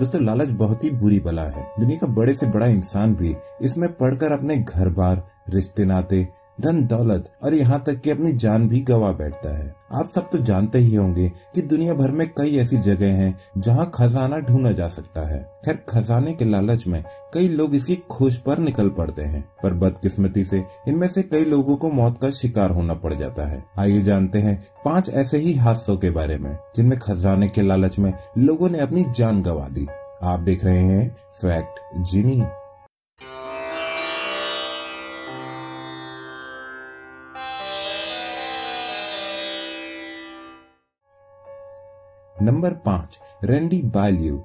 दोस्तों, लालच बहुत ही बुरी बला है। दुनिया का बड़े से बड़ा इंसान भी इसमें पढ़कर अपने घर बार रिश्ते नाते धन दौलत और यहाँ तक कि अपनी जान भी गवा बैठता है। आप सब तो जानते ही होंगे कि दुनिया भर में कई ऐसी जगह हैं जहाँ खजाना ढूंढा जा सकता है। खैर, खजाने के लालच में कई लोग इसकी खोज पर निकल पड़ते हैं, पर बदकिस्मती से इनमें से कई लोगों को मौत का शिकार होना पड़ जाता है। आइए जानते हैं पाँच ऐसे ही हादसों के बारे में, जिनमें खजाने के लालच में लोगों ने अपनी जान गंवा दी। आप देख रहे हैं फैक्ट जिनी। नंबर पाँच, रेंडी बायल्यू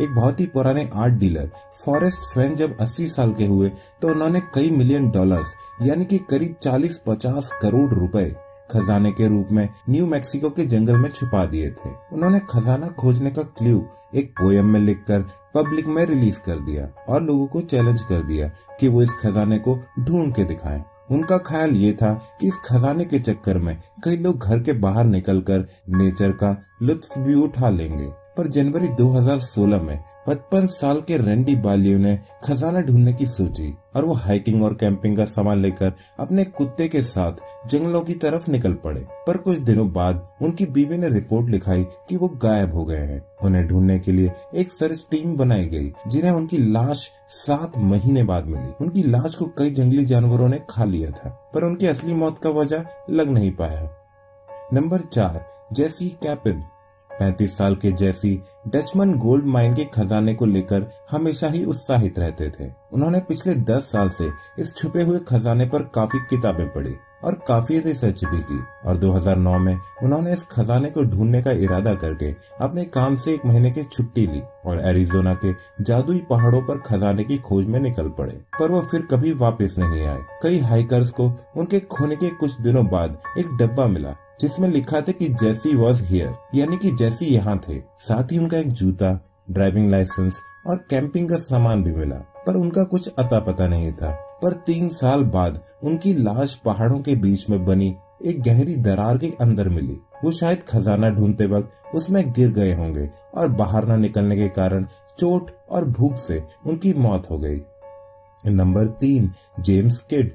एक बहुत ही पुराने आर्ट डीलर, फॉरेस्ट फ़ैन जब 80 साल के हुए तो उन्होंने कई मिलियन डॉलर्स, यानी कि करीब 40-50 करोड़ रुपए, खजाने के रूप में न्यू मैक्सिको के जंगल में छुपा दिए थे। उन्होंने खजाना खोजने का क्ल्यू एक पोयम में लिखकर पब्लिक में रिलीज़ कर दिया और लोगों को चैलेंज कर दिया कि वो इस खजाने को ढूंढ के दिखाएँ। उनका ख्याल ये था कि इस खजाने के चक्कर में कई लोग घर के बाहर निकलकर नेचर का लुत्फ भी उठा लेंगे। पर जनवरी 2016 में पचपन साल के रेंडी बालियो ने खजाना ढूँढने की सोची और वो हाइकिंग और कैंपिंग का सामान लेकर अपने कुत्ते के साथ जंगलों की तरफ़ निकल पड़े। पर कुछ दिनों बाद उनकी बीवी ने रिपोर्ट लिखाई कि वो गायब हो गए हैं। उन्हें ढूँढने के लिए एक सर्च टीम बनाई गई, जिन्हें उनकी लाश सात महीने बाद मिली। उनकी लाश को कई जंगली जानवरों ने खा लिया था, पर उनकी असली मौत का वजह लग नहीं पाया। नंबर चार, जेसी कैपिन। पैंतीस साल के जैसी डचमन गोल्ड माइन के खजाने को लेकर हमेशा ही उत्साहित रहते थे। उन्होंने पिछले दस साल से इस छुपे हुए खजाने पर काफ़ी किताबें पढ़ी और काफ़ी रिसर्च भी की और 2009 में उन्होंने इस खजाने को ढूँढने का इरादा करके अपने काम से एक महीने की छुट्टी ली और एरिजोना के जादुई पहाड़ों पर खजाने की खोज में निकल पड़े। पर वो फिर कभी वापस नहीं आए। कई हाइकर्स को उनके खोने के कुछ दिनों बाद एक डब्बा मिला जिसमें लिखा था कि जैसी वॉज़ हियर यानी कि जैसी यहाँ थे। साथ ही उनका एक जूता ड्राइविंग लाइसेंस और कैंपिंग का सामान भी मिला, पर उनका कुछ अता पता नहीं था। पर तीन साल बाद उनकी लाश पहाड़ों के बीच में बनी, एक गहरी दरार के अंदर मिली। वो शायद खजाना ढूंढते वक्त उसमें गिर गए होंगे और बाहर न निकलने के कारण चोट और भूख से उनकी मौत हो गई। नंबर तीन, जेम्स किड।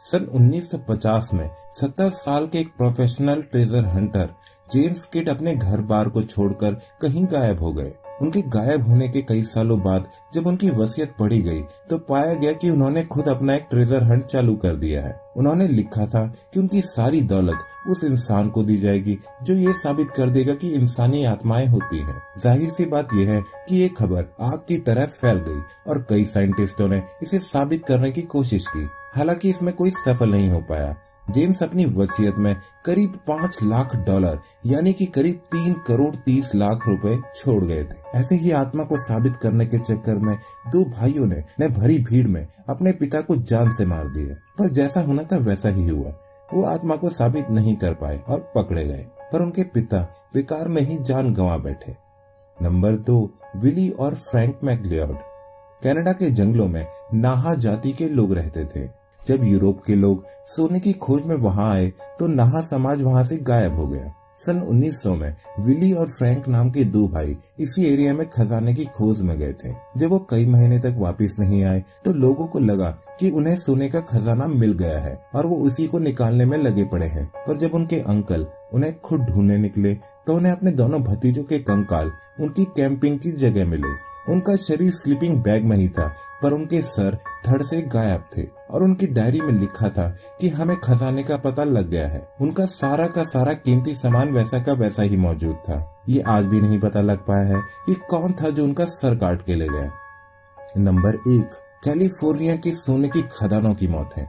सन 1950 में 70 साल के एक professional treasure hunter James Kidd अपने घर बार को छोड़कर कहीं गायब हो गए। उनके गायब होने के कई सालों बाद जब उनकी वसीयत पढ़ी गई तो पाया गया कि उन्होंने खुद अपना एक ट्रेजर हंट चालू कर दिया है। उन्होंने लिखा था कि उनकी सारी दौलत उस इंसान को दी जाएगी, जो ये साबित कर देगा कि इंसानी आत्माएँ होती हैं। ज़ाहिर सी बात यह है कि ये खबर आग की तरह फैल गई, और कई साइंटिस्टों ने इसे साबित करने की कोशिश की। हालाँकि इसमें कोई सफल नहीं हो पाया। जेम्स अपनी वसीयत में करीब पाँच लाख डॉलर, यानी कि करीब तीन करोड़ तीस लाख रुपए छोड़ गए थे। ऐसे ही आत्मा को साबित करने के चक्कर में दो भाइयों ने ने भरी भीड़ में अपने पिता को जान से मार दिया। पर जैसा होना था वैसा ही हुआ। वो आत्मा को साबित नहीं कर पाए और पकड़े गए। पर उनके पिता बेकार में ही जान गंवा बैठे। नंबर दो, विली और फ्रैंक मैकलियर्ड। कनाडा के जंगलों में नाहा जाति के लोग रहते थे। जब यूरोप के लोग सोने की खोज में वहाँ आए तो नाहा समाज वहाँ से गायब हो गया। सन 1900 में विली और फ्रैंक नाम के दो भाई इसी एरिया में खजाने की खोज में गए थे। जब वो कई महीने तक वापस नहीं आए तो लोगों को लगा कि उन्हें सोने का खजाना मिल गया है और वो उसी को निकालने में लगे पड़े हैं। पर जब उनके अंकल उन्हें खुद ढूँढने निकले तो उन्हें अपने दोनों भतीजों के कंकाल, उनकी कैंपिंग की जगह मिले। उनका शरीर स्लीपिंग बैग में ही था, पर उनके सर धड़ से गायब थे और उनकी डायरी में लिखा था कि हमें खजाने का पता लग गया है। उनका सारा का सारा कीमती सामान वैसा का वैसा ही मौजूद था। ये आज भी नहीं पता लग पाया है कि कौन था जो उनका सर काट के ले गया। नंबर एक, कैलिफ़ोर्निया की सोने की खदानों की मौत है।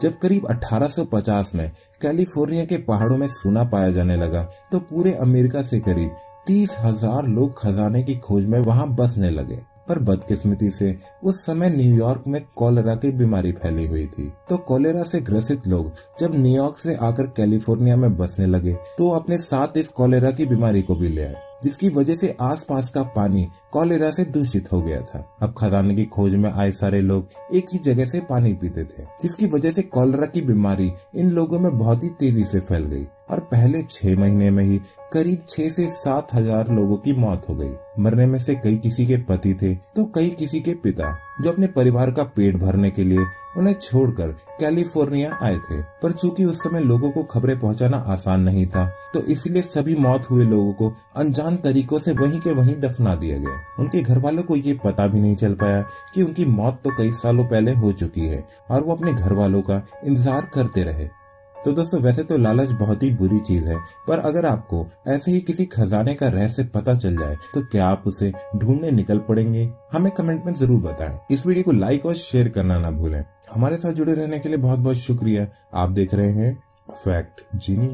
जब करीब 1850 में कैलिफ़ोर्निया के पहाड़ों में सोना पाया जाने लगा तो पूरे अमेरिका से करीब तीस हज़ार लोग खजाने की खोज में वहाँ बसने लगे। पर बदकिस्मती से उस समय न्यूयॉर्क में कॉलेरा की बीमारी फैली हुई थी। तो कॉलेरा से ग्रसित लोग जब न्यूयॉर्क से आकर कैलिफ़ोर्निया में बसने लगे तो अपने साथ इस कॉलेरा की बीमारी को भी ले आए, जिसकी वजह से आसपास का पानी कॉलेरा से दूषित हो गया था। अब खजाने की खोज में आए सारे लोग एक ही जगह से पानी पीते थे, जिसकी वजह से कॉलेरा की बीमारी इन लोगों में बहुत ही तेज़ी से फैल गई और पहले छह महीने में ही करीब छह से सात हज़ार लोगों की मौत हो गई। मरने में से कई किसी के पति थे तो कई किसी के पिता, जो अपने परिवार का पेट भरने के लिए उन्हें छोड़कर कैलिफ़ोर्निया आए थे। पर चूँकि उस समय लोगों को खबरें पहुंचाना आसान नहीं था तो इसलिए सभी मौत हुए लोगों को अनजान तरीकों से वहीं के वहीं दफना दिया गया। उनके घर वालों को ये पता भी नहीं चल पाया कि उनकी मौत तो कई सालों पहले हो चुकी है और वो अपने घर वालों का इंतज़ार करते रहे। तो दोस्तों, वैसे तो लालच बहुत ही बुरी चीज़ है, पर अगर आपको ऐसे ही किसी खजाने का रहस्य पता चल जाए तो क्या आप उसे ढूँढने निकल पड़ेंगे? हमें कमेंट में ज़रूर बताएँ। इस वीडियो को लाइक और शेयर करना ना भूलें। हमारे साथ जुड़े रहने के लिए बहुत बहुत शुक्रिया। आप देख रहे हैं फैक्ट जीनी।